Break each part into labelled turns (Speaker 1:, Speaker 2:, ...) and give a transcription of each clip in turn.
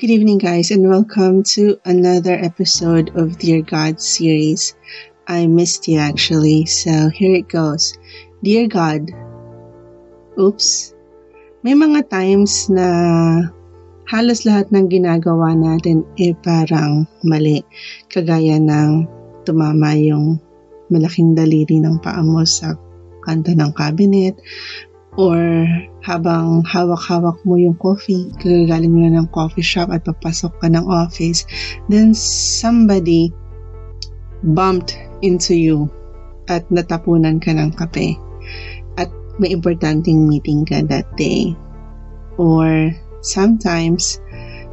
Speaker 1: Good evening, guys, and welcome to another episode of Dear God series. I missed you actually, so here it goes. Dear God, oops, may mga times na halos lahat ng ginagawa natin eh parang mali. Kagaya ng tumama yung malaking daliri ng paa mo sa kanta ng cabinet or habang hawak-hawak mo yung coffee, kagagaling mo ng coffee shop at papasok ka ng office, then somebody bumped into you at natapunan ka ng kape at may importanteng meeting ka that day. Or sometimes,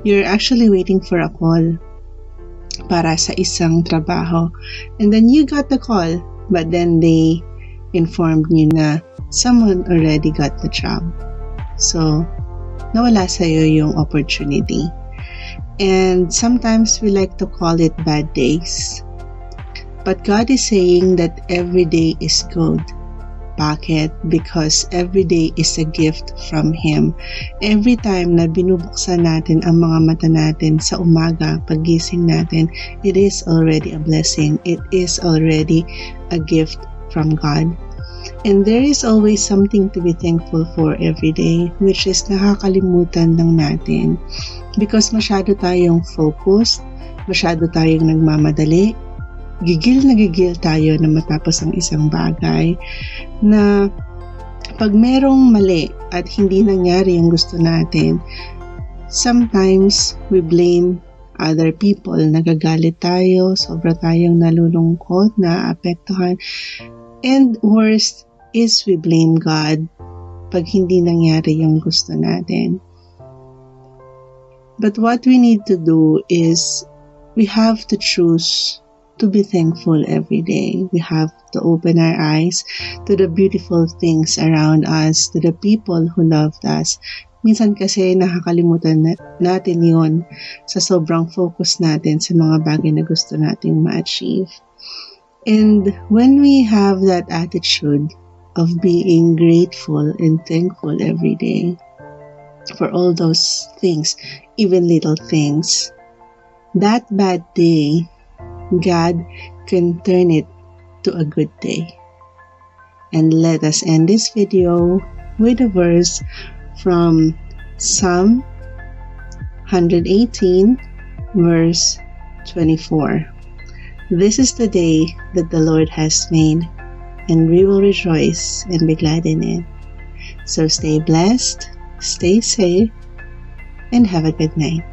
Speaker 1: you're actually waiting for a call para sa isang trabaho and then you got the call but then they informed you na someone already got the job. So, nawala sa'yo yung opportunity. And sometimes we like to call it bad days. But God is saying that every day is good. Bakit? Because every day is a gift from Him. Every time na binubuksan natin ang mga mata natin sa umaga, pagising natin, it is already a blessing. It is already a gift from God. And there is always something to be thankful for every day, which is nakakalimutan lang natin. Because masyado tayong focused, masyado tayong nagmamadali, gigil na gigil tayo na matapos ang isang bagay na pag merong mali at hindi nangyari yung gusto natin, sometimes we blame other people. Nagagalit tayo, sobra tayong nalulungkot, naapektuhan. And worst is we blame God pag hindi nangyari yung gusto natin. But what we need to do is we have to choose to be thankful every day. We have to open our eyes to the beautiful things around us, to the people who loved us. Minsan kasi nakakalimutan natin yon sa sobrang focus natin sa mga bagay na gusto nating ma-achieve. And when we have that attitude of being grateful and thankful every day for all those things, even little things, that bad day, God can turn it to a good day. And let us end this video with a verse from Psalm 118, verse 24. This is the day that the Lord has made, and we will rejoice and be glad in it. So stay blessed, stay safe, and have a good night.